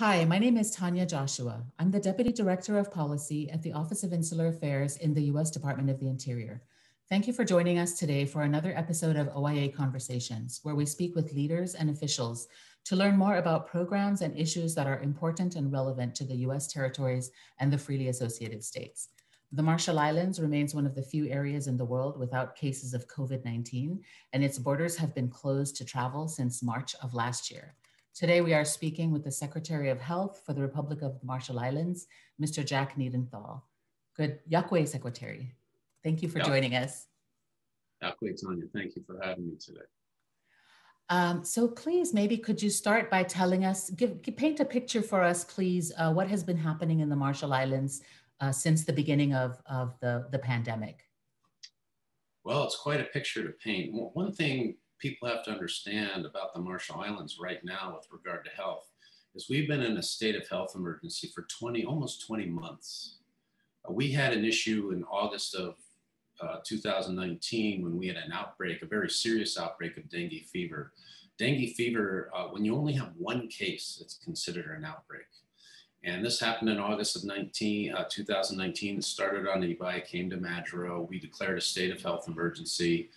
Hi, my name is Tanya Joshua. I'm the Deputy Director of Policy at the Office of Insular Affairs in the U.S. Department of the Interior. Thank you for joining us today for another episode of OIA Conversations, where we speak with leaders and officials to learn more about programs and issues that are important and relevant to the US territories and the freely associated states. The Marshall Islands remains one of the few areas in the world without cases of COVID 19, and its borders have been closed to travel since March of last year. Today, we are speaking with the Secretary of Health for the Republic of the Marshall Islands, Mr. Jack Niedenthal. Good Yakwe Secretary. Thank you for joining us. Yakwe Tanya, thank you for having me today. Um, so please, maybe could you start by telling us, give, paint a picture for us, please, uh, what has been happening in the Marshall Islands uh, since the beginning of, of the, the pandemic? Well, it's quite a picture to paint. One thing people have to understand about the Marshall Islands right now with regard to health is we've been in a state of health emergency for 20, almost 20 months. Uh, we had an issue in August of uh, 2019 when we had an outbreak, a very serious outbreak of dengue fever. Dengue fever, uh, when you only have one case, it's considered an outbreak. And this happened in August of 19, uh, 2019. It started on Ebeye, came to Majuro. We declared a state of health emergency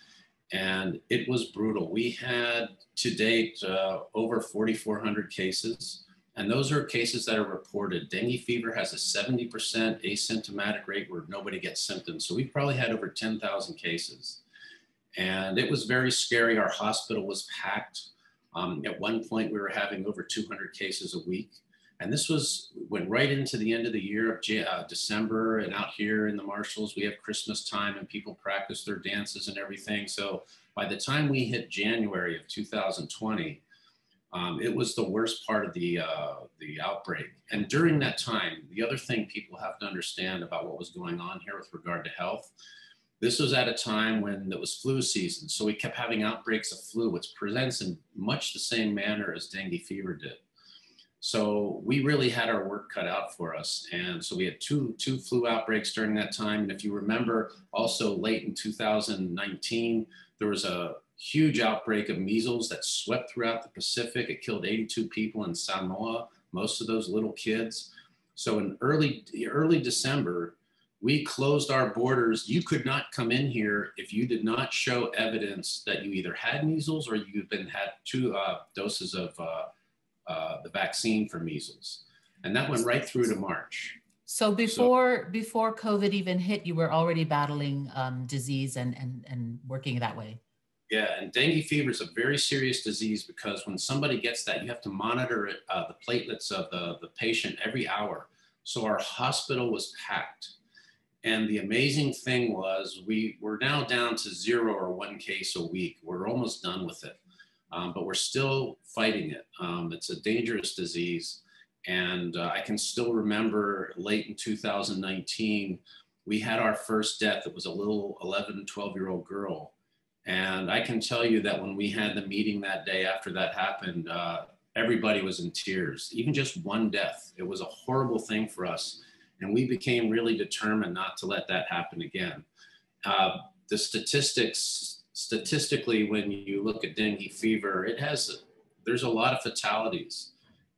and it was brutal. We had to date uh, over 4,400 cases, and those are cases that are reported. Dengue fever has a 70% asymptomatic rate where nobody gets symptoms. So we probably had over 10,000 cases. And it was very scary. Our hospital was packed. Um, at one point, we were having over 200 cases a week. And this was went right into the end of the year of uh, December, and out here in the Marshalls, we have Christmas time, and people practice their dances and everything. So by the time we hit January of 2020, um, it was the worst part of the uh, the outbreak. And during that time, the other thing people have to understand about what was going on here with regard to health, this was at a time when it was flu season, so we kept having outbreaks of flu, which presents in much the same manner as dengue fever did. So we really had our work cut out for us. And so we had two, two flu outbreaks during that time. And if you remember, also late in 2019, there was a huge outbreak of measles that swept throughout the Pacific. It killed 82 people in Samoa, most of those little kids. So in early, early December, we closed our borders. You could not come in here if you did not show evidence that you either had measles or you've been had two uh, doses of uh, uh, the vaccine for measles. And that went right through to March. So before so, before COVID even hit, you were already battling um, disease and, and, and working that way. Yeah, and dengue fever is a very serious disease because when somebody gets that, you have to monitor it, uh, the platelets of the, the patient every hour. So our hospital was packed. And the amazing thing was we were now down to zero or one case a week. We're almost done with it um, but we're still fighting it. Um, it's a dangerous disease. And uh, I can still remember late in 2019, we had our first death. It was a little 11, 12 year old girl. And I can tell you that when we had the meeting that day after that happened, uh, everybody was in tears, even just one death. It was a horrible thing for us. And we became really determined not to let that happen again. Uh, the statistics statistically, when you look at dengue fever, it has, there's a lot of fatalities.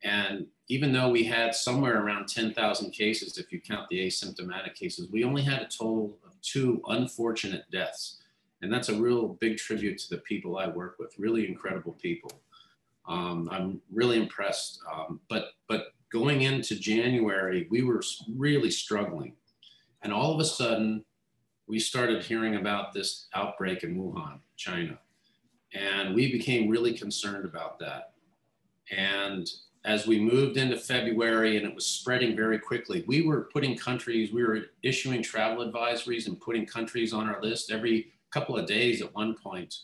And even though we had somewhere around 10,000 cases, if you count the asymptomatic cases, we only had a total of two unfortunate deaths. And that's a real big tribute to the people I work with, really incredible people. Um, I'm really impressed. Um, but, but going into January, we were really struggling. And all of a sudden, we started hearing about this outbreak in Wuhan, China. And we became really concerned about that. And as we moved into February and it was spreading very quickly, we were putting countries, we were issuing travel advisories and putting countries on our list every couple of days at one point.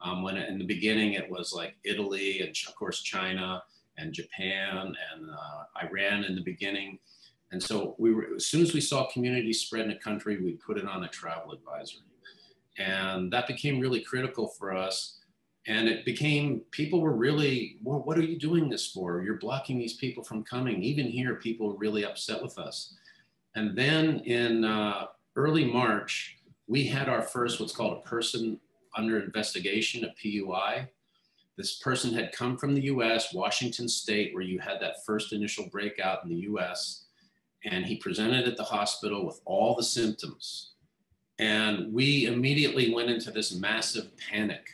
Um, when in the beginning it was like Italy and of course China and Japan and uh, Iran in the beginning. And so we were, as soon as we saw community spread in a country, we put it on a travel advisory. And that became really critical for us. And it became, people were really, well, what are you doing this for? You're blocking these people from coming. Even here, people were really upset with us. And then in uh, early March, we had our first, what's called a person under investigation, a PUI. This person had come from the US, Washington State, where you had that first initial breakout in the US. And he presented at the hospital with all the symptoms. And we immediately went into this massive panic.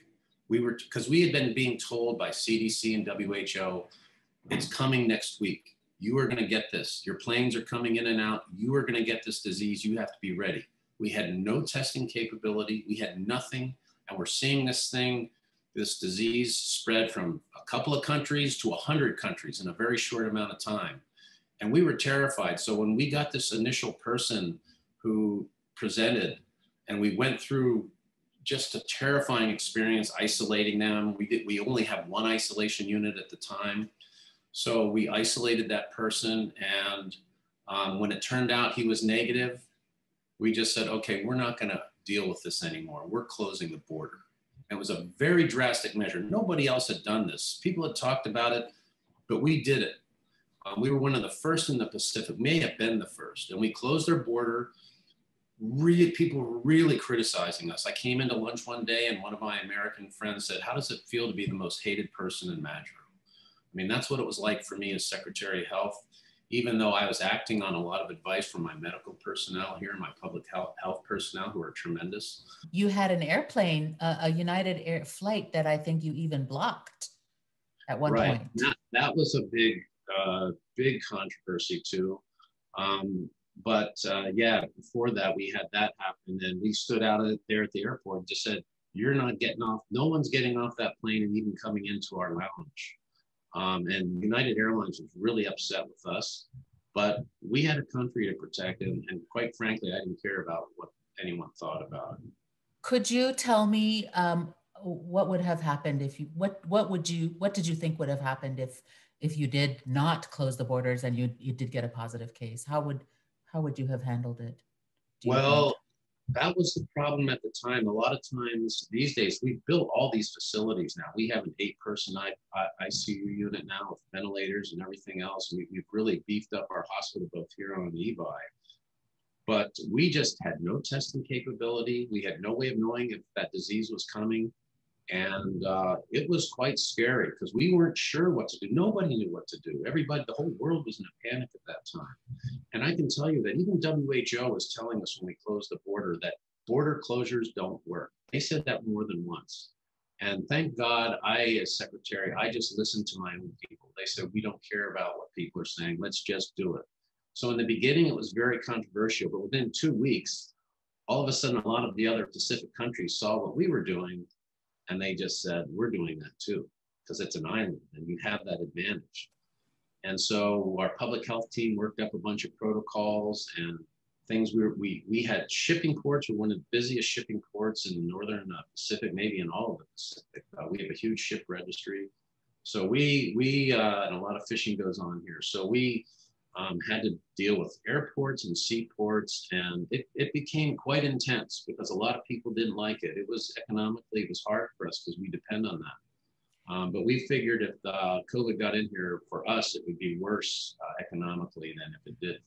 We were, because we had been being told by CDC and WHO, it's coming next week. You are going to get this. Your planes are coming in and out. You are going to get this disease. You have to be ready. We had no testing capability. We had nothing. And we're seeing this thing this disease spread from a couple of countries to 100 countries in a very short amount of time. And we were terrified. So when we got this initial person who presented and we went through just a terrifying experience isolating them, we, did, we only have one isolation unit at the time. So we isolated that person. And um, when it turned out he was negative, we just said, okay, we're not going to deal with this anymore. We're closing the border. It was a very drastic measure. Nobody else had done this. People had talked about it, but we did it. Um, we were one of the first in the Pacific, may have been the first, and we closed our border. Really, people were really criticizing us. I came into lunch one day, and one of my American friends said, "How does it feel to be the most hated person in Majuro?" I mean, that's what it was like for me as Secretary of Health even though I was acting on a lot of advice from my medical personnel here and my public health, health personnel who are tremendous. You had an airplane, uh, a United Air flight that I think you even blocked at one right. point. That, that was a big, uh, big controversy too. Um, but uh, yeah, before that, we had that happen, and we stood out there at the airport and just said, "You're not getting off. No one's getting off that plane and even coming into our lounge." Um, and United Airlines was really upset with us, but we had a country to protect, and, and quite frankly, I didn't care about what anyone thought about it. Could you tell me um, what would have happened if you what what would you what did you think would have happened if if you did not close the borders and you you did get a positive case? How would how would you have handled it? Well, that was the problem at the time. A lot of times these days, we've built all these facilities now. We have an eight person ICU unit now with ventilators and everything else. We, have really beefed up our hospital both here on Ebeye. But we just had no testing capability. We had no way of knowing if that disease was coming. And uh, it was quite scary because we weren't sure what to do. Nobody knew what to do. Everybody, the whole world was in a panic at that time. And I can tell you that even WHO was telling us when we closed the border that border closures don't work. They said that more than once. And thank God, I, as secretary, I just listened to my own people. They said, we don't care about what people are saying. Let's just do it. So in the beginning, it was very controversial, but within two weeks, all of a sudden, a lot of the other Pacific countries saw what we were doing and they just said, we're doing that too, because it's an island and you have that advantage. And so our public health team worked up a bunch of protocols and things. We, were, we, we had shipping ports. We're one of the busiest shipping ports in the Northern uh, Pacific, maybe in all of the Pacific. Uh, we have a huge ship registry. So we, we uh, and a lot of fishing goes on here. So we um, had to deal with airports and seaports, and it, it became quite intense because a lot of people didn't like it. It was economically, it was hard for us because we depend on that. Um, but we figured if the COVID got in here for us, it would be worse uh, economically than if it did.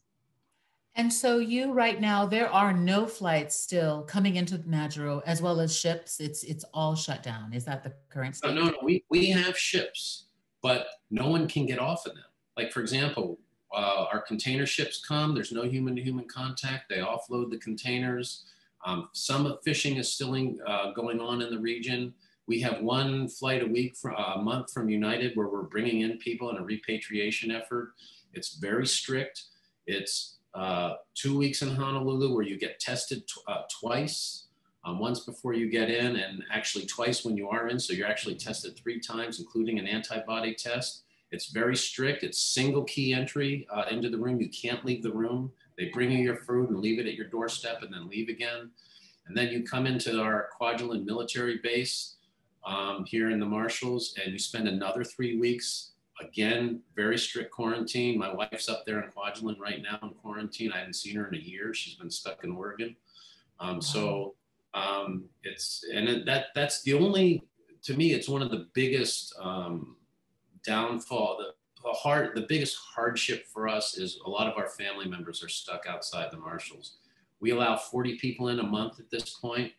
And so you right now, there are no flights still coming into Majuro as well as ships. It's it's all shut down. Is that the current state? No, no, no. We, we have ships, but no one can get off of them. Like for example, uh, our container ships come, there's no human to human contact. They offload the containers. Um, some fishing is still in, uh, going on in the region. We have one flight a week for uh, a month from United where we're bringing in people in a repatriation effort. It's very strict. It's uh, two weeks in Honolulu where you get tested uh, twice. Um, once before you get in and actually twice when you are in. So you're actually tested three times, including an antibody test. It's very strict. It's single key entry uh, into the room. You can't leave the room. They bring you your food and leave it at your doorstep and then leave again. And then you come into our Kwajalein military base um, here in the Marshalls and you spend another three weeks. Again, very strict quarantine. My wife's up there in Kwajalein right now in quarantine. I haven't seen her in a year. She's been stuck in Oregon. Um, so um, it's, and that that's the only, to me, it's one of the biggest um, downfall, the, the hard, the biggest hardship for us is a lot of our family members are stuck outside the Marshalls. We allow 40 people in a month at this point.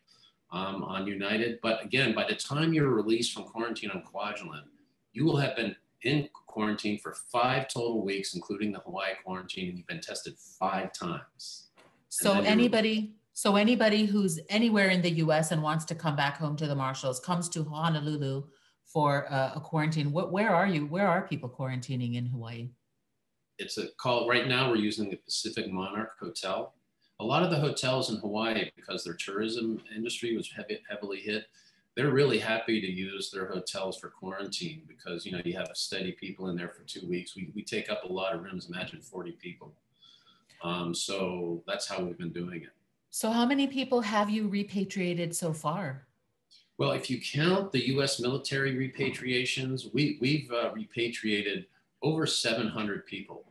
um, on United. But again, by the time you're released from quarantine on Kwajalein, you will have been in quarantine for five total weeks, including the Hawaii quarantine, and you've been tested five times. So anybody, so anybody who's anywhere in the U.S. and wants to come back home to the Marshalls comes to Honolulu for a, a quarantine. What, where are you? Where are people quarantining in Hawaii? It's a call right now. We're using the Pacific Monarch Hotel. A lot of the hotels in Hawaii, because their tourism industry was heavy, heavily hit, they're really happy to use their hotels for quarantine because you know you have steady people in there for two weeks. We, we take up a lot of rooms. Imagine 40 people. Um, so that's how we've been doing it. So how many people have you repatriated so far? Well, if you count the U.S. military repatriations, we, we've uh, repatriated over 700 people.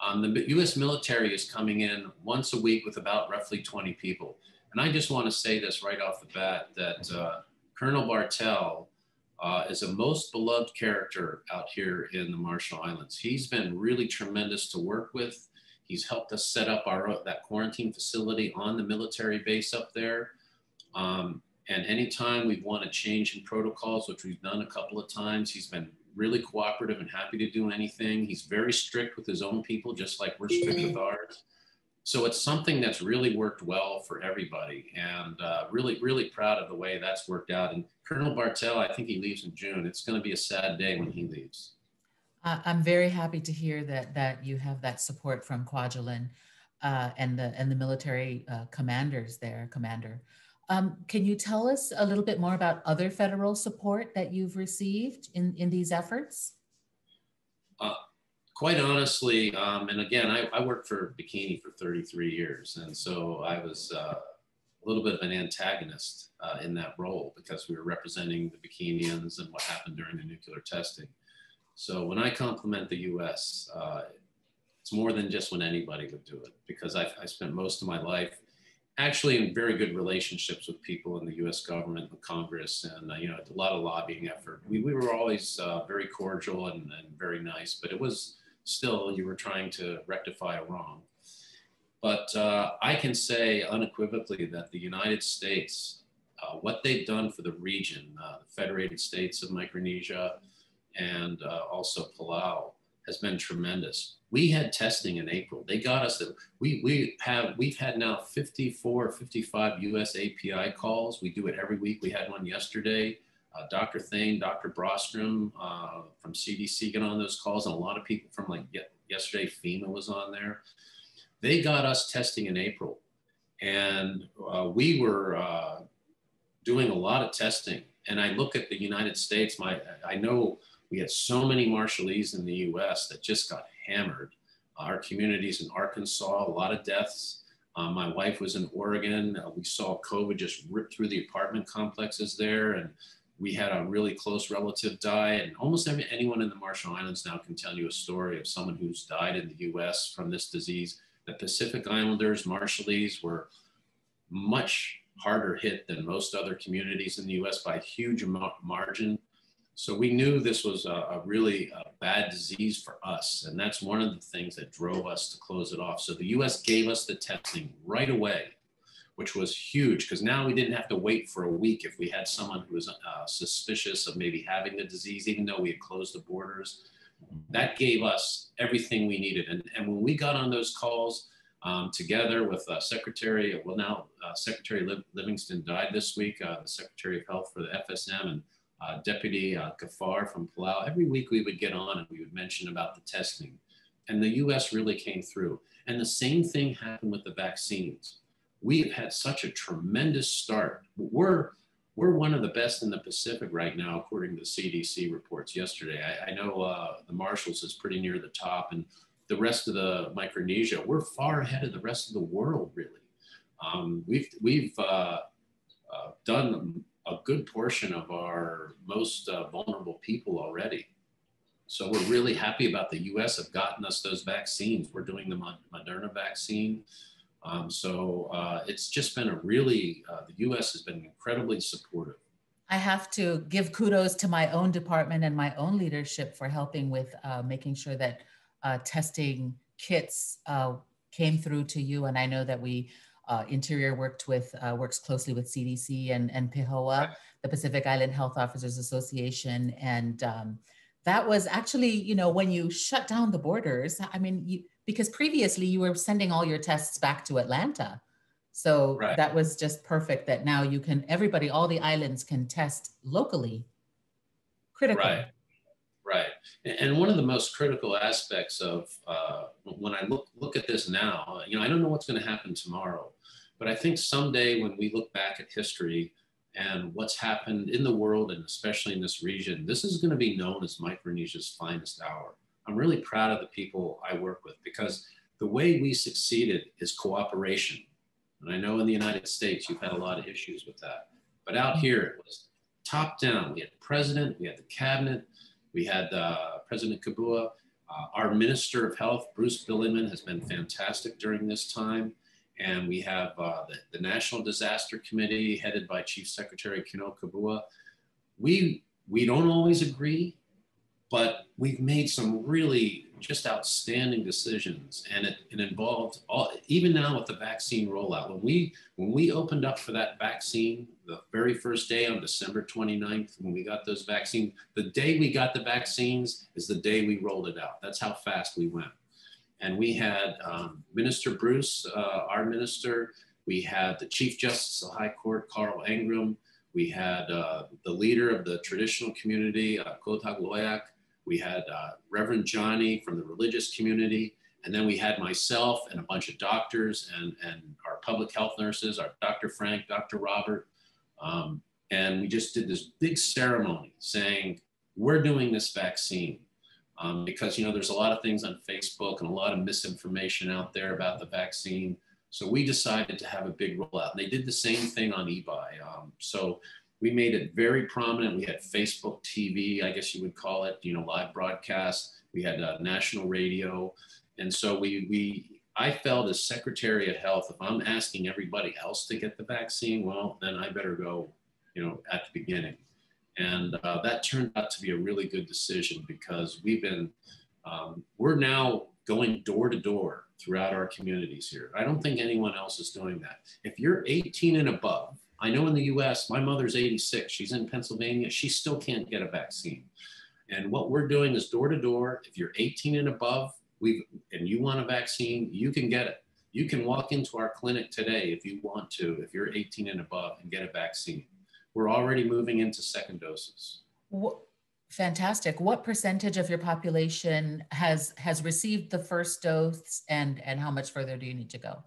Um, the U.S. military is coming in once a week with about roughly 20 people. And I just want to say this right off the bat that uh, Colonel Bartel uh, is a most beloved character out here in the Marshall Islands. He's been really tremendous to work with. He's helped us set up our that quarantine facility on the military base up there. Um, and anytime we've wanted change in protocols, which we've done a couple of times, he's been really cooperative and happy to do anything. He's very strict with his own people, just like we're strict with ours. So it's something that's really worked well for everybody, and uh, really, really proud of the way that's worked out. And Colonel Bartel, I think he leaves in June. It's going to be a sad day when he leaves. I'm very happy to hear that that you have that support from Kwajalein uh, and the and the military uh, commanders there, Commander. Um, can you tell us a little bit more about other federal support that you've received in, in these efforts? Uh, quite honestly, um, and again, I, I, worked for Bikini for 33 years, and so I was uh, a little bit of an antagonist uh, in that role because we were representing the Bikinians and what happened during the nuclear testing. So when I compliment the U.S., uh, it's more than just when anybody would do it because I've, I spent most of my life actually in very good relationships with people in the U.S. government, the Congress, and uh, you know a lot of lobbying effort. We, we were always uh, very cordial and, and, very nice, but it was still you were trying to rectify a wrong. But uh, I can say unequivocally that the United States, uh, what they've done for the region, uh, the Federated States of Micronesia, and uh, also Palau, has been tremendous. We had testing in April. They got us that we we have we've had now 54 55 US API calls. We do it every week. We had one yesterday. Uh, Dr. Thane, Dr. Brostrom uh, from CDC get on those calls, and a lot of people from like yesterday, FEMA was on there. They got us testing in April, and uh, we were uh, doing a lot of testing. And I look at the United States. My I know we had so many Marshallese in the US that just got hammered. Our communities in Arkansas, a lot of deaths. Um, my wife was in Oregon. Uh, we saw COVID just rip through the apartment complexes there. And we had a really close relative die. And almost every, anyone in the Marshall Islands now can tell you a story of someone who's died in the US from this disease. The Pacific Islanders, Marshallese, were much harder hit than most other communities in the US by a huge margin. So we knew this was a, a really a bad disease for us. And that's one of the things that drove us to close it off. So the US gave us the testing right away, which was huge because now we didn't have to wait for a week if we had someone who was uh, suspicious of maybe having the disease, even though we had closed the borders. That gave us everything we needed. And, and when we got on those calls, um, together with uh, Secretary, well now uh, Secretary Livingston died this week, uh, the Secretary of Health for the FSM, and uh, Deputy uh, Gaafar from Palau, every week we would get on and we would mention about the testing. And the US really came through. And the same thing happened with the vaccines. We've had such a tremendous start. We're, we're one of the best in the Pacific right now, according to the CDC reports yesterday. I, I know uh, the Marshalls is pretty near the top, and the rest of the Micronesia, we're far ahead of the rest of the world, really. Um, we've we've uh, uh, done a good portion of our most uh, vulnerable people already. So we're really happy about the U.S. have gotten us those vaccines. We're doing the Moderna vaccine. Um, so uh, it's just been a really, uh, the U.S. has been incredibly supportive. I have to give kudos to my own department and my own leadership for helping with uh, making sure that uh, testing kits uh, came through to you. And I know that we uh, Interior worked with uh, works closely with CDC and and PIHOA, the Pacific Island Health Officers Association, and um, that was actually you know when you shut down the borders. I mean, you, because previously you were sending all your tests back to Atlanta, so right. that was just perfect. That now you can everybody, all the islands can test locally. Critical. Right. Right. And one of the most critical aspects of uh, when I look look at this now, you know, I don't know what's going to happen tomorrow, but I think someday when we look back at history and what's happened in the world and especially in this region, this is going to be known as Micronesia's finest hour. I'm really proud of the people I work with because the way we succeeded is cooperation. And I know in the United States you've had a lot of issues with that, but out here it was top down. We had the president, we had the cabinet we had uh, President Kabua. Uh, our Minister of Health, Bruce Bilimon, has been fantastic during this time. And we have uh, the, the, National Disaster Committee headed by Chief Secretary Kino Kabua. We, we don't always agree, but we've made some really just outstanding decisions and it, it involved all even now with the vaccine rollout when we when we opened up for that vaccine the very first day on december 29th when we got those vaccines the day we got the vaccines is the day we rolled it out that's how fast we went and we had um, minister bruce uh, our minister we had the chief justice of the high court carl Ingram. we had uh, the leader of the traditional community uh, Kotak Loeak we had uh, Reverend Johnny from the religious community, and then we had myself and a bunch of doctors and, and our public health nurses, our Dr. Frank, Dr. Robert. Um, and we just did this big ceremony saying, we're doing this vaccine. Um, because, you know, there's a lot of things on Facebook and a lot of misinformation out there about the vaccine. So we decided to have a big rollout. And they did the same thing on Ebeye. Um, so we made it very prominent. We had Facebook TV, I guess you would call it, you know, live broadcast. We had uh, national radio. And so we, we, I felt as Secretary of Health, if I'm asking everybody else to get the vaccine, well, then I better go, you know, at the beginning. And uh, that turned out to be a really good decision because we've been, um, we're now going door to door throughout our communities here. I don't think anyone else is doing that. If you're 18 and above, I know in the US, my mother's 86, she's in Pennsylvania, she still can't get a vaccine. And what we're doing is door to door. If you're 18 and above, we've and you want a vaccine, you can get it. You can walk into our clinic today if you want to, if you're 18 and above, and get a vaccine. We're already moving into second doses. What, fantastic. What percentage of your population has has received the first dose, and and how much further do you need to go?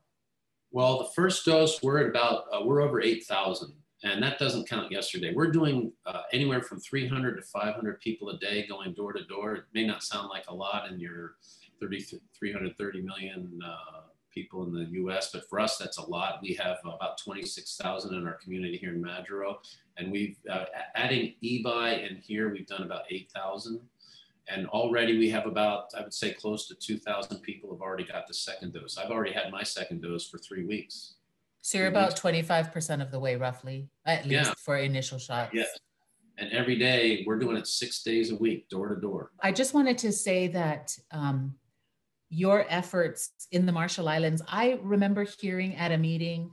Well, the first dose, we're at about, uh, we're over 8,000. And that doesn't count yesterday. We're doing uh, anywhere from 300 to 500 people a day going door to door. It may not sound like a lot in your 30, 330 million uh, people in the US, but for us, that's a lot. We have about 26,000 in our community here in Majuro, And we've, uh, adding Ebeye in here, we've done about 8,000. And already we have about, I would say, close to 2,000 people have already got the second dose. I've already had my second dose for three weeks. So you're about 25% of the way, roughly, at least yeah. for initial shots. Yes. And every day we're doing it six days a week, door to door. I just wanted to say that um, your efforts in the Marshall Islands, I remember hearing at a meeting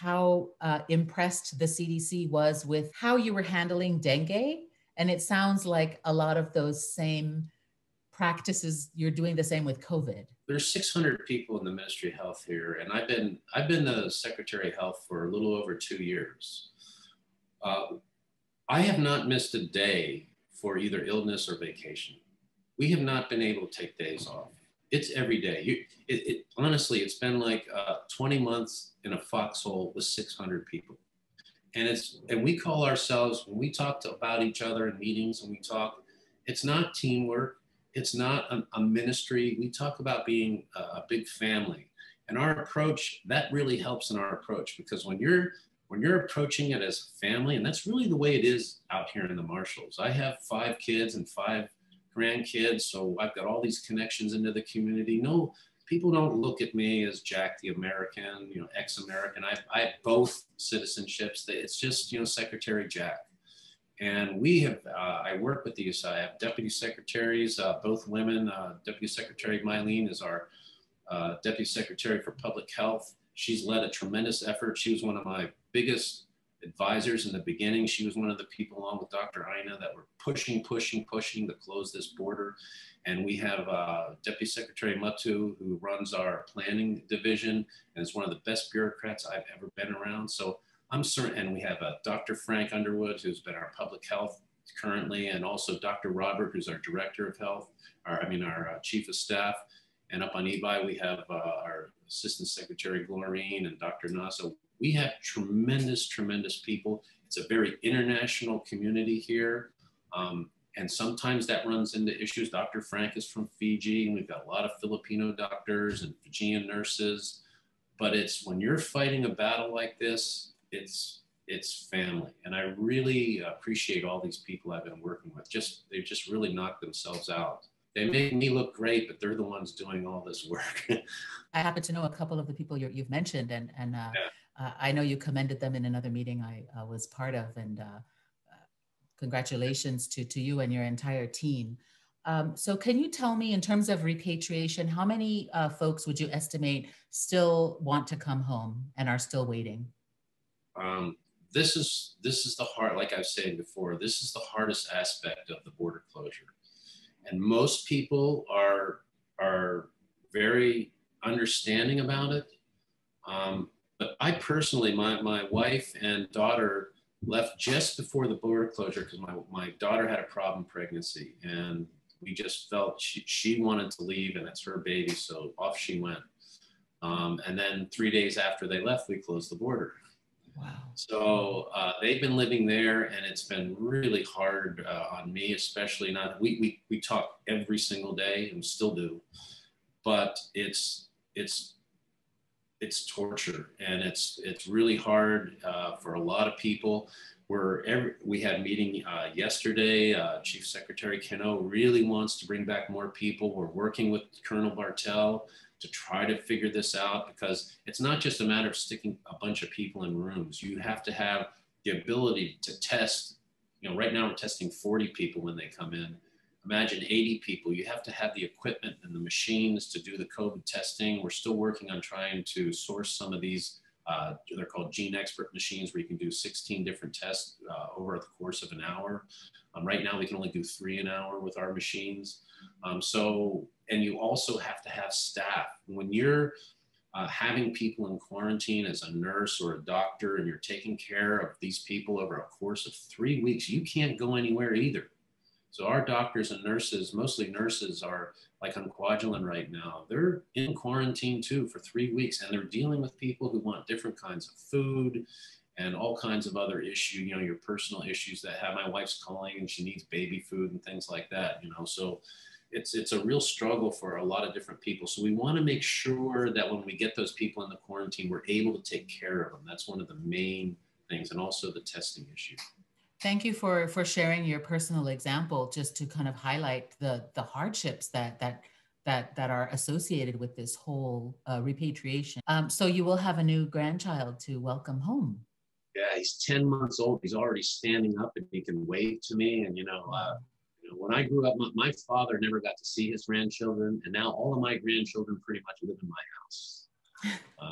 how uh, impressed the CDC was with how you were handling dengue and it sounds like a lot of those same practices, you're doing the same with COVID. There's 600 people in the Ministry of Health here, and I've been I've been the Secretary of Health for a little over two years. Uh, I have not missed a day for either illness or vacation. We have not been able to take days off. It's every day. You, it, it, honestly, it's been like uh, 20 months in a foxhole with 600 people and it's and we call ourselves when we talk to, about each other in meetings and we talk it's not teamwork. It's not a, a ministry. We talk about being a, a, big family. And our approach that really helps in our approach because when you're when you're approaching it as a family and that's really the way it is out here in the marshalls. I have five kids and five grandkids so i've got all these connections into the community. No people don't look at me as Jack the American, you know, ex-American. I, I have both citizenships. It's just, you know, Secretary Jack. And we have, uh, I work with these, I have deputy secretaries, uh, both women. Uh, deputy Secretary Mylene is our uh, deputy secretary for public health. she's led a tremendous effort. She was one of my biggest advisors in the beginning. She was one of the people, along with Dr. Ina, that were pushing, pushing, pushing to close this border. And we have uh, Deputy Secretary Matu, who runs our planning division and is one of the best bureaucrats I've ever been around. So I'm certain, and we have uh, Dr. Frank Underwood, who's been our public health currently, and also Dr. Robert, who's our director of health, our, I mean, our uh, chief of staff. And up on Ebeye, we have uh, our Assistant Secretary Glorine and Dr. Nasa. We have tremendous, tremendous people. It's a very international community here. Um, and sometimes that runs into issues. Dr. Frank is from Fiji, and we've got a lot of Filipino doctors and Fijian nurses. But it's when you're fighting a battle like this, it's it's family. And I really appreciate all these people I've been working with. Just they've just really knocked themselves out. They make me look great, but they're the ones doing all this work. I happen to know a couple of the people you have mentioned, and and uh, yeah. Uh, I know you commended them in another meeting I uh, was part of, and uh, uh, congratulations to to you and your entire team. Um, so, can you tell me, in terms of repatriation, how many uh, folks would you estimate still want to come home and are still waiting? Um, this is this is the hard, like I was saying before, this is the hardest aspect of the border closure, and most people are are very understanding about it. Um, but I personally, my my wife and daughter left just before the border closure because my, my daughter had a problem pregnancy and we just felt she, she wanted to leave and it's her baby so off she went um, and then three days after they left we closed the border Wow. So uh, they've been living there, and it's been really hard uh, on me, especially not. We, we we talk every single day, and still do, but it's it's it's torture, and it's it's really hard uh, for a lot of people. We're every, we had a meeting uh, yesterday. Uh, Chief Secretary Kino really wants to bring back more people. We're working with Colonel Bartel to try to figure this out because it's not just a matter of sticking a bunch of people in rooms. You have to have the ability to test. You know, right now we're testing 40 people when they come in. Imagine 80 people. You have to have the equipment and the machines to do the COVID testing. We're still working on trying to source some of these. Uh, they're called GeneXpert machines where you can do 16 different tests uh, over the course of an hour. Um, right now, we can only do three an hour with our machines. Um, so, and you also have to have staff. When you're uh, having people in quarantine as a nurse or a doctor and you're taking care of these people over a course of three weeks, you can't go anywhere either. So our doctors and nurses, mostly nurses, are like on Kwajalein right now. They're in quarantine too for three weeks, and they're dealing with people who want different kinds of food and all kinds of other issues, you know, your personal issues that have my wife's calling and she needs baby food and things like that, you know. So it's it's a real struggle for a lot of different people. So we want to make sure that when we get those people in the quarantine, we're able to take care of them. That's one of the main things, and also the testing issue. Thank you for for sharing your personal example, just to kind of highlight the the hardships that that that that are associated with this whole uh, repatriation. Um, so you will have a new grandchild to welcome home. Yeah, he's ten months old. He's already standing up and he can wave to me, and you know. Uh, you know, when I grew up, my, my, father never got to see his grandchildren, and now all of my grandchildren pretty much live in my house. Uh,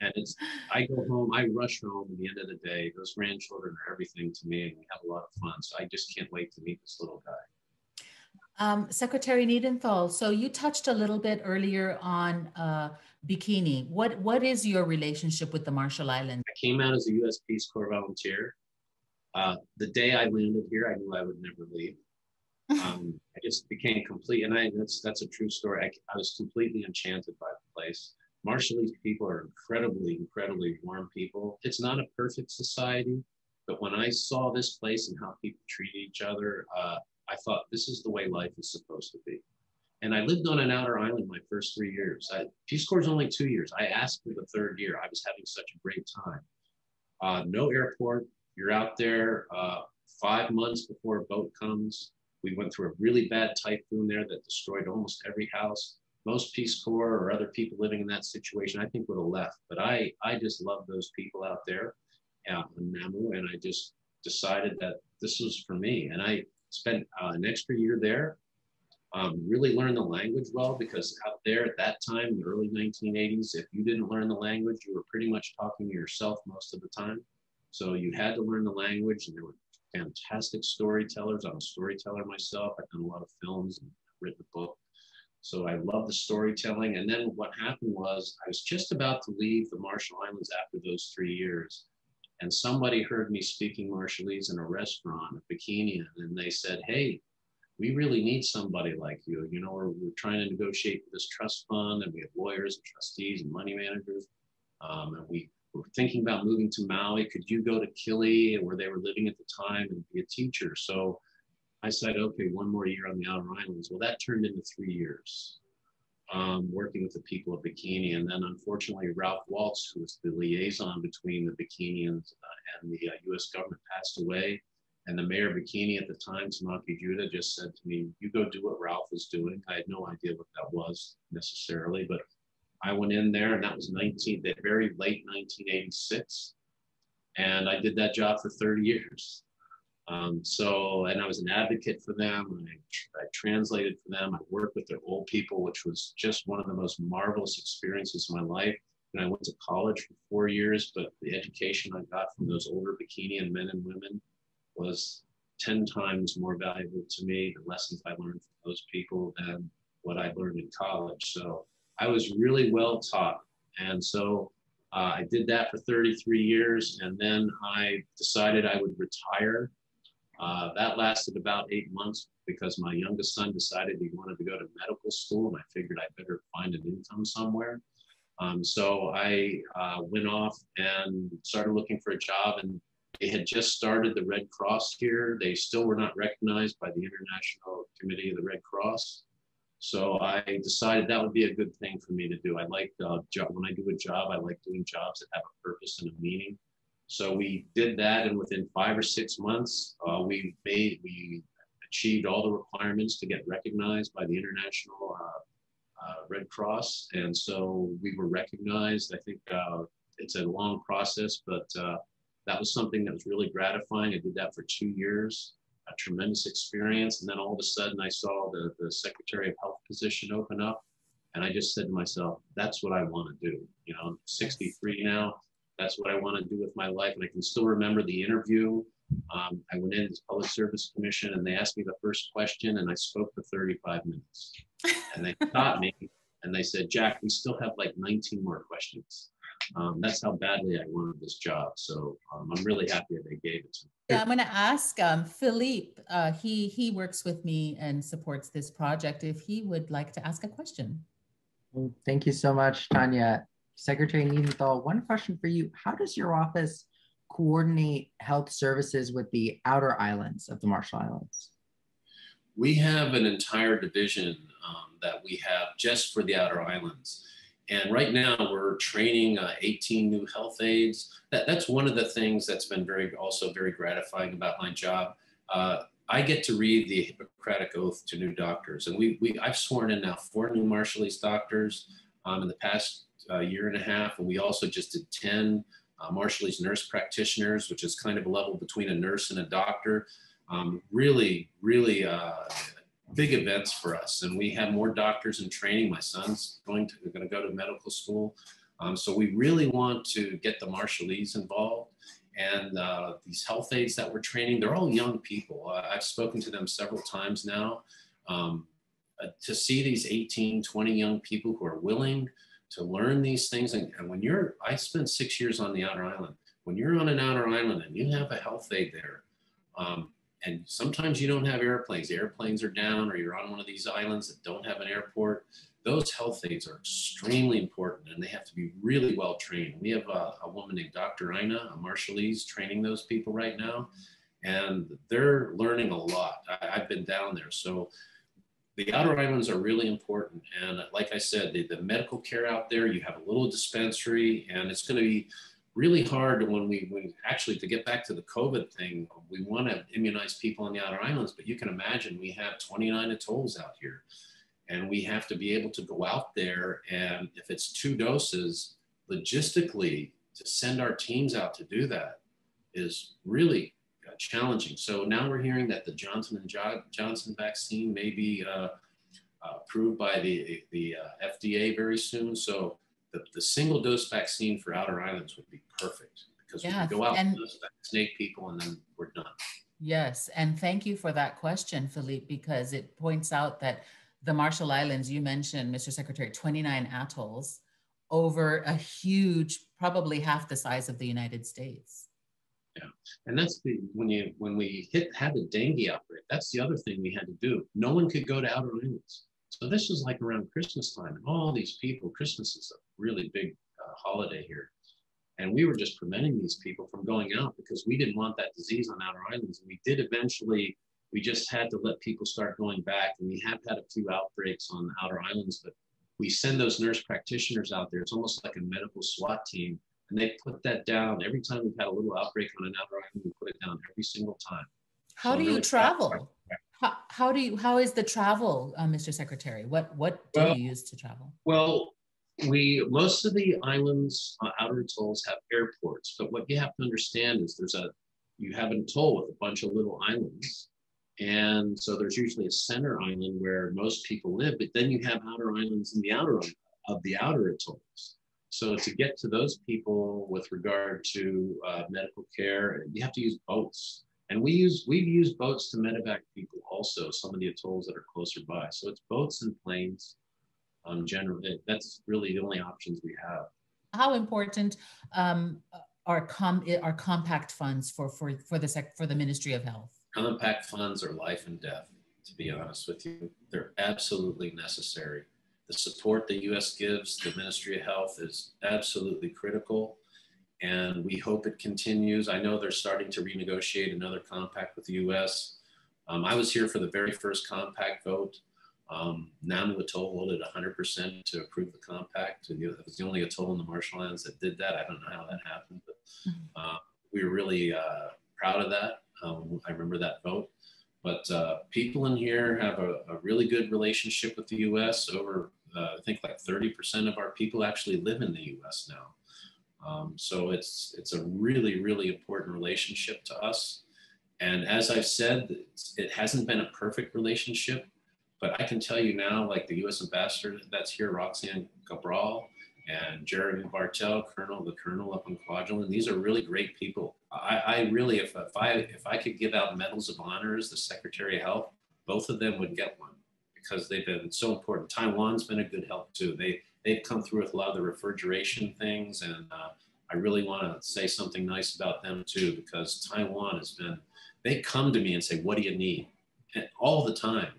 and it's, I go home, I rush home at the end of the day. Those grandchildren are everything to me, and we have a lot of fun. So I just can't wait to meet this little guy. Um, Secretary Niedenthal, so you touched a little bit earlier on uh, Bikini. What what is your relationship with the Marshall Islands? I came out as a U.S. Peace Corps volunteer. Uh, the day I landed here, I knew I would never leave um, I just became complete, and I that's that's a true story. I, I was completely enchanted by the place. Marshallese people are incredibly, incredibly warm people. It's not a perfect society, but when I saw this place and how people treat each other, uh, I thought this is the way life is supposed to be. And I lived on an outer island my first three years. I, Peace Corps is only two years. I asked for the third year. I was having such a great time. Uh, no airport. You're out there uh, five months before a boat comes. We went through a really bad typhoon there that destroyed almost every house. Most Peace Corps or other people living in that situation, I think, would have left. But I, I just love those people out there out in Namu, and I just decided that this was for me. And I spent uh, an extra year there. um, really learned the language well because out there at that time, in the early 1980s, if you didn't learn the language, you were pretty much talking to yourself most of the time. So you had to learn the language, and there were fantastic storytellers. I'm a storyteller myself. I've done a lot of films and written a book. So I love the storytelling. And then what happened was I was just about to leave the Marshall Islands after those three years. And somebody heard me speaking Marshallese in a restaurant, a bikini, and they said, Hey, we really need somebody like you. You know, we're, we're trying to negotiate this trust fund, and we have lawyers and trustees and money managers. Um, and we were thinking about moving to Maui. Could you go to Kili, where they were living at the time, and be a teacher? So I said, okay, one more year on the Outer Islands. Well, that turned into three years um, working with the people of Bikini. And then unfortunately, Ralph Waltz, who was the liaison between the Bikinians uh, and the uh, US government, passed away. And the mayor of Bikini at the time, Tomaki Juda, just said to me, You go do what Ralph was doing. I had no idea what that was necessarily, but I went in there, and that was 19, the very late 1986. And I did that job for 30 years. Um, so, and I was an advocate for them. I, I translated for them. I worked with their old people, which was just one of the most marvelous experiences of my life. And I went to college for four years, but the education I got from those older Bikinian men and women was 10 times more valuable to me, the lessons I learned from those people than what I learned in college. So I was really well taught. And so uh, I did that for 33 years. And then I decided I would retire uh, that lasted about eight months because my youngest son decided he wanted to go to medical school, and I figured I better find an income somewhere. Um, so I uh, went off and started looking for a job, and they had just started the Red Cross here. They still were not recognized by the International Committee of the Red Cross. So I decided that would be a good thing for me to do. I like uh, job when I do a job, I like doing jobs that have a purpose and a meaning. So we did that, and within five or six months, uh, we made we achieved all the requirements to get recognized by the International uh, uh, Red Cross, and so we were recognized. I think uh, it's a long process, but uh, that was something that was really gratifying. I did that for two years, a tremendous experience, and then all of a sudden, I saw the the Secretary of Health position open up, and I just said to myself, "That's what I want to do." You know, I'm 63 now that's what I want to do with my life. And I can still remember the interview. Um, I went in as Public Service Commission and they asked me the first question and I spoke for 35 minutes. And they stopped me and they said, Jack, we still have like 19 more questions. Um, that's how badly I wanted this job. So um, I'm really happy that they gave it to me. Yeah, I'm going to ask um, Philippe. Uh, he he works with me and supports this project. If he would like to ask a question. Well, thank you so much, Tanya. Secretary Niedenthal, one question for you. How does your office coordinate health services with the outer islands of the Marshall Islands? We have an entire division um, that we have just for the outer islands. And right now we're training uh, 18 new health aides. That, that's one of the things that's been very also very gratifying about my job. Uh, I get to read the Hippocratic Oath to new doctors. And we, we I've sworn in now four new Marshallese doctors um, in the past uh, year and a half. And we also just did 10 uh, Marshallese nurse practitioners, which is kind of a level between a nurse and a doctor. Um, really, really uh, big events for us. And we have more doctors in training. My son's going to, going to go to medical school. Um, so we really want to get the Marshallese involved. And uh, these health aides that we're training, they're all young people. Uh, I've spoken to them several times now. Um, uh, to see these 18, 20 young people who are willing to learn these things. And, and when you're, I spent six years on the outer island. When you're on an outer island and you have a health aide there, um, and sometimes you don't have airplanes, the airplanes are down, or you're on one of these islands that don't have an airport. Those health aides are extremely important and they have to be really well trained. We have a, a woman named Dr. Ina, a Marshallese, training those people right now, and they're learning a lot. I, I've been down there. So the outer islands are really important. And like I said, the, the medical care out there, you have a little dispensary, and it's going to be really hard when we when actually to get back to the COVID thing, we want to immunize people on the outer islands, but you can imagine we have 29 atolls out here. And we have to be able to go out there and if it's two doses, logistically to send our teams out to do that is really challenging. So now we're hearing that the Johnson and Johnson vaccine may be uh, uh, approved by the, the uh, FDA very soon. So the, the single dose vaccine for outer islands would be perfect because yeah, we can go out and vaccinate people and then we're done. Yes, and thank you for that question, Philippe, because it points out that the Marshall Islands, you mentioned, Mr. Secretary, 29 atolls over a huge, probably half the size of the United States. Yeah, and that's the when you when we hit had the dengue outbreak. That's the other thing we had to do. No one could go to outer islands. So this was like around Christmas time, and all these people. Christmas is a really big uh, holiday here, and we were just preventing these people from going out because we didn't want that disease on outer islands. And we did eventually. We just had to let people start going back, and we have had a few outbreaks on outer islands, but we send those nurse practitioners out there. It's almost like a medical SWAT team, and they put that down every time we've had a little outbreak on an outer island. We put it down every single time. How so do you travel? How, how do you how is the travel, uh, Mr. Secretary? What what do well, you use to travel? Well, we most of the islands uh, outer atolls have airports, but what you have to understand is there's a you have an atoll with a bunch of little islands, and so there's usually a center island where most people live, but then you have outer islands in the outer of the outer atolls. So to get to those people with regard to uh, medical care, you have to use boats. And we use we've used boats to medevac people also, some of the atolls that are closer by. So it's boats and planes. Um, generally, that's really the only options we have. How important um, are com are compact funds for for for the sec for the Ministry of Health? Compact funds are life and death. To be honest with you, they're absolutely necessary. The support the U.S. gives the Ministry of Health is absolutely critical and we hope it continues. I know they're starting to renegotiate another compact with the US. Um, I was here for the very first compact vote. Um, Namu Atoll voted 100% to approve the compact. And It was the only atoll in the Marshall Islands that did that. I don't know how that happened, but mm-hmm. uh, we were really uh, proud of that. Um, I remember that vote. But uh, people in here have a, a, really good relationship with the US. Over, uh, I think, like 30% of our people actually live in the US now. Um, so it's it's a really really important relationship to us. And as I've said, it hasn't been a perfect relationship, but I can tell you now, like the U.S. ambassador that's here, Roxanne Cabral, and Jeremy Bartel, Colonel, the Colonel up in Kwajalein, these are really great people. I, I really, if, if I if I could give out medals of honor as the Secretary of Health, both of them would get one because they've been so important. Taiwan's been a good help too. They they've come through with a lot of the refrigeration things, and uh, I really want to say something nice about them too because Taiwan has been. They come to me and say, "What do you need?" And all the time,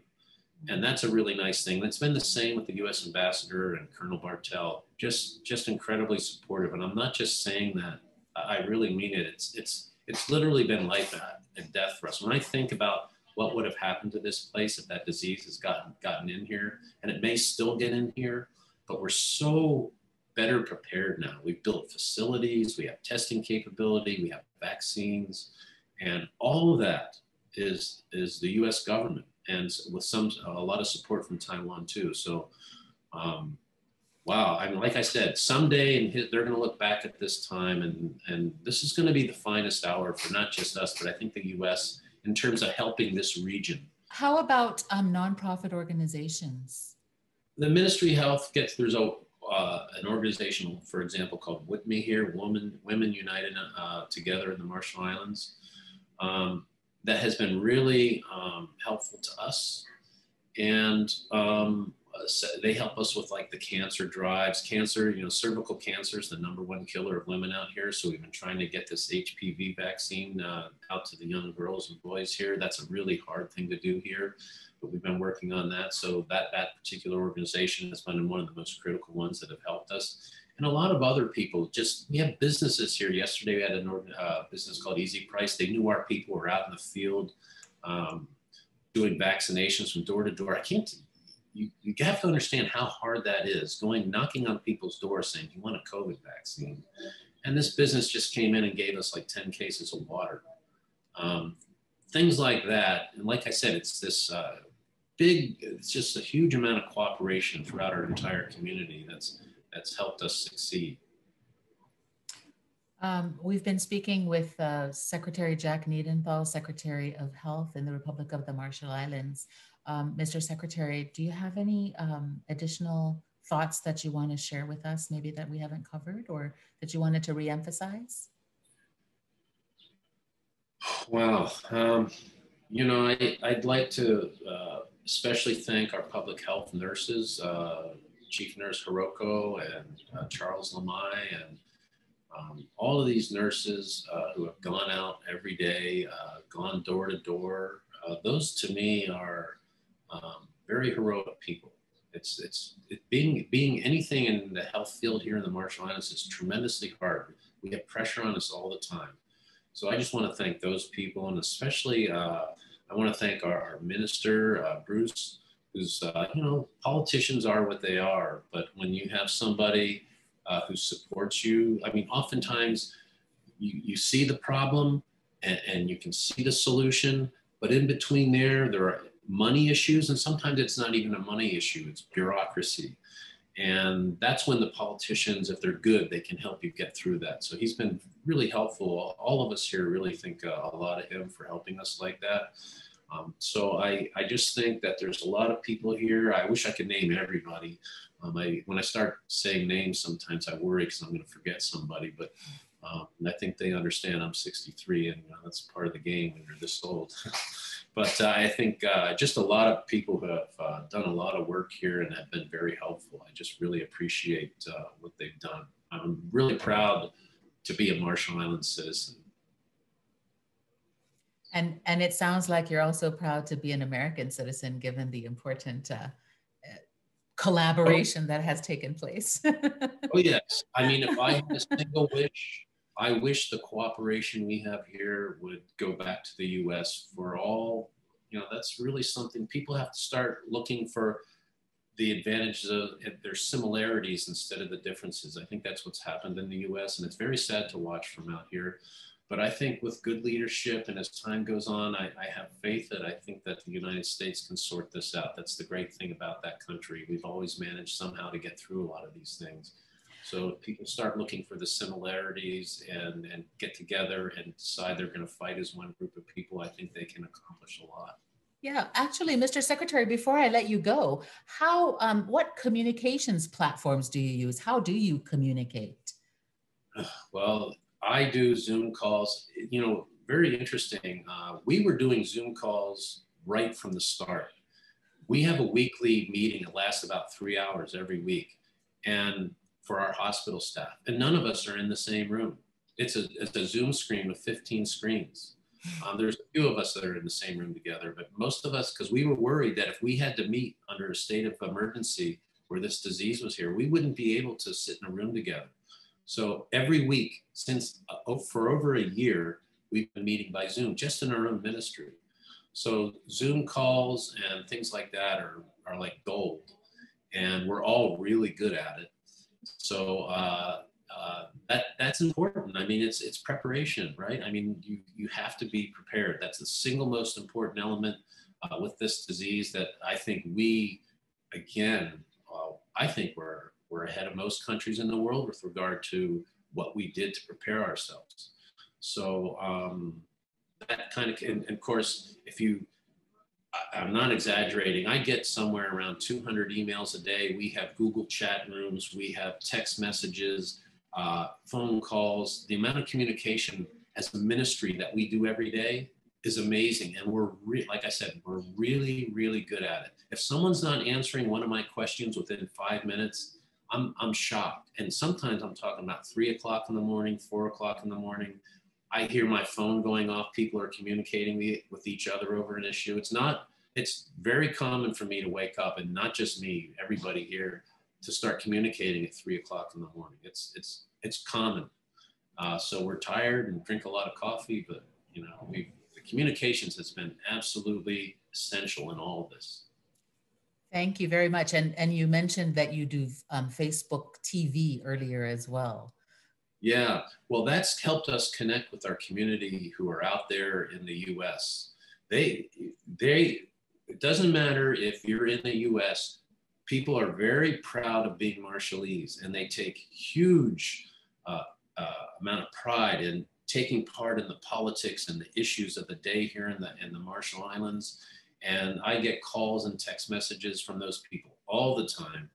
and that's a really nice thing. That's been the same with the U.S. ambassador and Colonel Bartel. Just just incredibly supportive, and I'm not just saying that. I really mean it. It's it's it's literally been life and death for us. When I think about what would have happened to this place if that disease has gotten gotten in here, and it may still get in here but we're so better prepared now. We've built facilities, we have testing capability, we have vaccines, and all of that is is the U.S. government, and with some a lot of support from Taiwan too. So, um, wow! I mean, like I said, someday and they're going to look back at this time, and and this is going to be the finest hour for not just us, but I think the U.S. in terms of helping this region. How about um, nonprofit organizations? the Ministry of Health gets there's a uh, an organization, for example, called With Me Here, Women Women United uh, Together in the Marshall Islands, um, that has been really um, helpful to us, and um, they help us with like the cancer drives. Cancer, you know, cervical cancer is the number one killer of women out here. So we've been trying to get this HPV vaccine uh, out to the young girls and boys here. That's a really hard thing to do here but we've been working on that. So that that particular organization has been one of the most critical ones that have helped us. And a lot of other people just, we have businesses here. Yesterday we had a uh, business called Easy Price. They knew our people were out in the field um, doing vaccinations from door to door. I can't, you, you have to understand how hard that is going, knocking on people's doors saying, you want a COVID vaccine? And this business just came in and gave us like 10 cases of water. Um, things like that. And like I said, it's this uh, big, it's just a huge amount of cooperation throughout our entire community that's, that's helped us succeed. Um, we've been speaking with uh, Secretary Jack Niedenthal, Secretary of Health in the Republic of the Marshall Islands. Um, Mr. Secretary, do you have any um, additional thoughts that you want to share with us, maybe that we haven't covered or that you wanted to reemphasize? Well, um, you know, I, would like to uh, especially thank our public health nurses, uh, Chief Nurse Hiroko and uh, Charles Lamai, and um, all of these nurses uh, who have gone out every day, uh, gone door to door. Uh, those to me are um, very heroic people. It's it's it being being anything in the health field here in the Marshall Islands is tremendously hard. We have pressure on us all the time. So I just want to thank those people, and especially uh, I want to thank our, our minister uh, Bruce, who's uh, you know politicians are what they are, but when you have somebody uh, who supports you, I mean, oftentimes you, you see the problem and, and you can see the solution, but in between there, there are money issues, and sometimes it's not even a money issue, it's bureaucracy. And that's when the politicians, if they're good, they can help you get through that. So he's been really helpful. All of us here really think uh, a lot of him for helping us like that. Um, so I, I just think that there's a lot of people here. I wish I could name everybody. Um, I, when I start saying names, sometimes I worry because I'm going to forget somebody. But um, I think they understand I'm 63, and that's part of the game when you're this old. but uh, I think uh, just a lot of people who have uh, done a lot of work here and have been very helpful. I just really appreciate uh, what they've done. I'm really proud to be a Marshall Island citizen. And, and it sounds like you're also proud to be an American citizen, given the important uh, collaboration oh. that has taken place. oh yes, I mean, if I had a single wish, I wish the cooperation we have here would go back to the US for all, you know, that's really something people have to start looking for the advantages of their similarities instead of the differences. I think that's what's happened in the US, and it's very sad to watch from out here. But I think with good leadership and as time goes on, I, I have faith that I think that the United States can sort this out. That's the great thing about that country. We've always managed somehow to get through a lot of these things. So if people start looking for the similarities and, and get together and decide they're going to fight as one group of people, I think they can accomplish a lot. Yeah, actually, Mr. Secretary, before I let you go, how um, what communications platforms do you use? How do you communicate? Well, I do Zoom calls. You know, very interesting. Uh, we were doing Zoom calls right from the start. We have a weekly meeting that lasts about three hours every week, and for our hospital staff. And none of us are in the same room. It's a, it's a Zoom screen with 15 screens. Um, there's a few of us that are in the same room together, but most of us, because we were worried that if we had to meet under a state of emergency where this disease was here, we wouldn't be able to sit in a room together. So every week since uh, for over a year, we've been meeting by Zoom just in our own ministry. So Zoom calls and things like that are, are like gold. And we're all really good at it. So uh, uh, that that's important. I mean, it's it's preparation, right? I mean, you you have to be prepared. That's the single most important element uh, with this disease that I think we, again, uh, I think we're we're ahead of most countries in the world with regard to what we did to prepare ourselves. So um, that kind of, and, and of course, if you I'm not exaggerating. I get somewhere around 200 emails a day. We have Google chat rooms, we have text messages, uh, phone calls. The amount of communication as a ministry that we do every day is amazing. And we're, re- like I said, we're really, really good at it. If someone's not answering one of my questions within five minutes, I'm, I'm shocked. And sometimes I'm talking about three o'clock in the morning, four o'clock in the morning. I hear my phone going off. People are communicating with each other over an issue. It's not, it's very common for me to wake up and not just me, everybody here to start communicating at three o'clock in the morning. It's, it's, it's common. Uh, so we're tired and drink a lot of coffee, but you know, we the communications has been absolutely essential in all of this. Thank you very much. And, and you mentioned that you do um, Facebook TV earlier as well. Yeah, well, that's helped us connect with our community who are out there in the U.S. They, they, it doesn't matter if you're in the U.S. People are very proud of being Marshallese, and they take huge uh, uh, amount of pride in taking part in the politics and the issues of the day here in the in the Marshall Islands. And I get calls and text messages from those people all the time.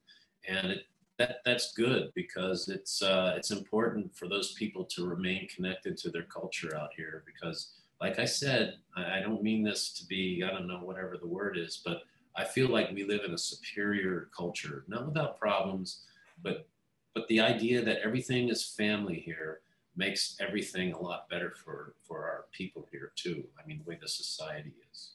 And it, that, that's good because it's, uh, it's important for those people to remain connected to their culture out here. Because, like I said, I, I don't mean this to be, I don't know, whatever the word is, but I feel like we live in a superior culture, not without problems, but but the idea that everything is family here makes everything a lot better for for our people here too. I mean, the way the society is.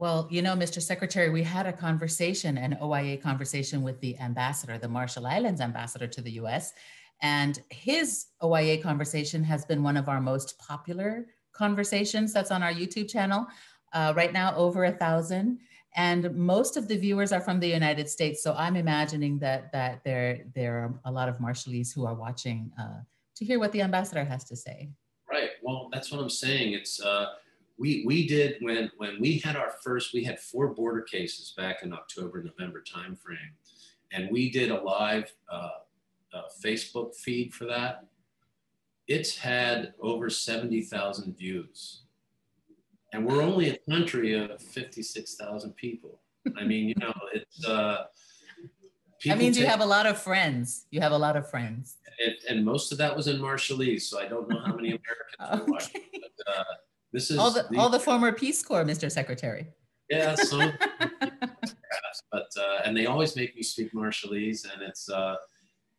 Well, you know, Mr. Secretary, we had a conversation, an OIA conversation with the ambassador, the Marshall Islands ambassador to the US. And his OIA conversation has been one of our most popular conversations that's on our YouTube channel. Uh, right now, over a thousand and most of the viewers are from the United States. So I'm imagining that that there there are a lot of Marshallese who are watching uh, to hear what the ambassador has to say. Right. Well, that's what I'm saying. It's uh, we we did when when we had our first we had four border cases back in October November timeframe, and we did a live uh, uh Facebook feed for that. It's had over seventy thousand views and we're only a country of 56,000 people. I mean, you know, it's. Uh, that means you have a lot of friends. You have a lot of friends. It, and most of that was in Marshallese, so I don't know how many Americans okay. watching. But, uh, this is all the, the, all the former Peace Corps, Mr. Secretary. Yeah, some, but uh, and they always make me speak Marshallese, and it's uh,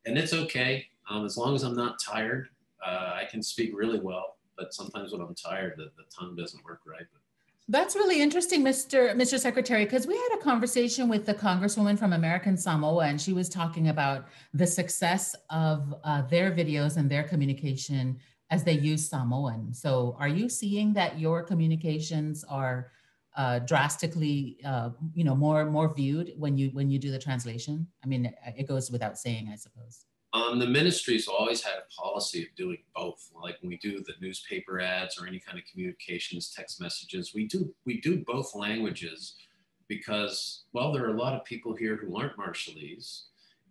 and it's okay um, as long as I'm not tired. Uh, I can speak really well but sometimes when I'm tired, the, the tongue doesn't work right. But. That's really interesting, Mr. Mr. Secretary, because we had a conversation with the Congresswoman from American Samoa, and she was talking about the success of uh, their videos and their communication as they use Samoan. So, are you seeing that your communications are uh, drastically, uh, you know, more more viewed when you when you do the translation? I mean, it goes without saying, I suppose. Um, the ministry's always had a policy of doing both. Like when we do the newspaper ads or any kind of communications, text messages, we do we do both languages because well, there are a lot of people here who aren't Marshallese,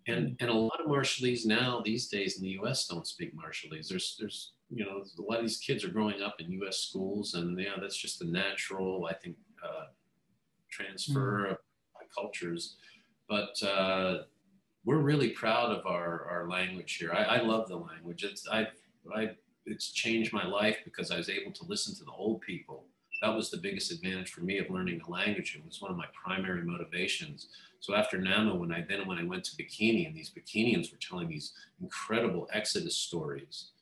and and a lot of Marshallese now these days in the U.S. don't speak Marshallese. There's there's you know a lot of these kids are growing up in U.S. schools, and yeah, that's just a natural I think uh, transfer mm. of cultures, but. Uh, we're really proud of our, our language here. I, I love the language. It's I, I it's changed my life because I was able to listen to the old people. That was the biggest advantage for me of learning the language. It was one of my primary motivations. So after Namu, when I then when I went to Bikini and these Bikinians were telling these incredible Exodus stories,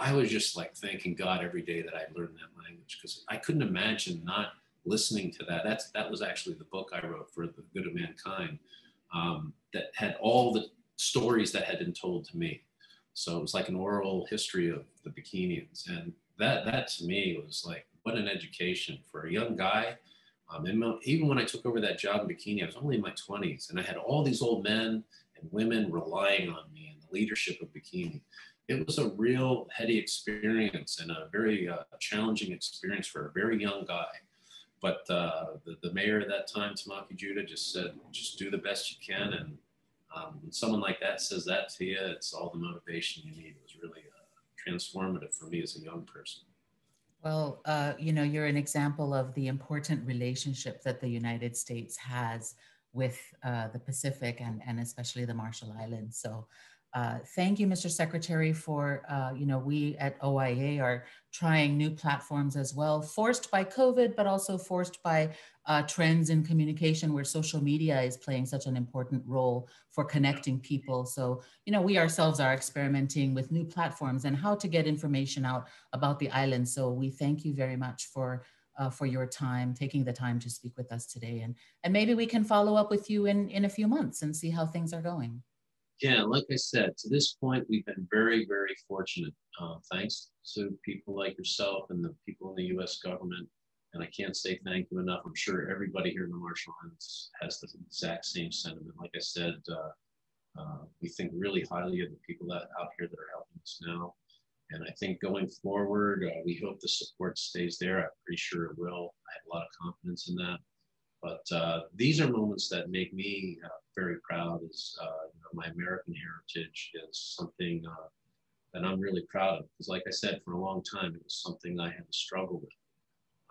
I was just like thanking God every day that I learned that language because I couldn't imagine not listening to that. That's that was actually the book I wrote for the good of mankind um, that had all the stories that had been told to me. So it was like an oral history of the Bikinians. And that, that to me was like, what an education for a young guy. Um, and even when I took over that job in Bikini, I was only in my 20s and I had all these old men and women relying on me and the leadership of Bikini. It was a real heady experience and a very uh, challenging experience for a very young guy. But uh, the, the mayor at that time, Tomaki Juda, just said, just do the best you can. And um, when someone like that says that to you, it's all the motivation you need. It was really uh, transformative for me as a young person. Well, uh, you know, you're an example of the important relationship that the United States has with uh, the Pacific and, and especially the Marshall Islands. So uh, thank you, Mr. Secretary, for, uh, you know, we at OIA are trying new platforms as well, forced by COVID, but also forced by uh, trends in communication where social media is playing such an important role for connecting people. So, you know, we ourselves are experimenting with new platforms and how to get information out about the island. So we thank you very much for uh, for your time, taking the time to speak with us today. And, and maybe we can follow up with you in, in a few months and see how things are going. Yeah, like I said, to this point, we've been very, very fortunate. Uh, thanks to people like yourself and the people in the U.S. government. And I can't say thank you enough. I'm sure everybody here in the Marshall Islands has the exact same sentiment. Like I said, uh, uh, we think really highly of the people that out here that are helping us now. And I think going forward, uh, we hope the support stays there. I'm pretty sure it will. I have a lot of confidence in that. But uh, these are moments that make me uh, very proud. Is uh, you know, my American heritage is something uh, that I'm really proud of. Because, like I said, for a long time, it was something I had to struggle with.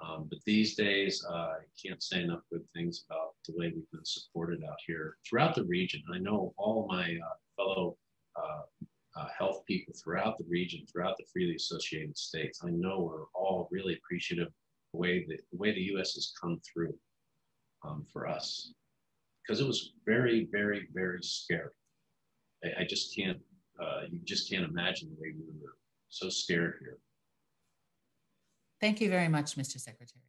Um, but these days, uh, I can't say enough good things about the way we've been supported out here throughout the region. I know all my fellow uh, health people throughout the region, throughout the freely associated states. I know we're all really appreciative of the way that the way the U.S. has come through um, for us because it was very, very, very scary. I, I just can't, uh, you just can't imagine the way we were so scared here. Thank you very much, Mr. Secretary.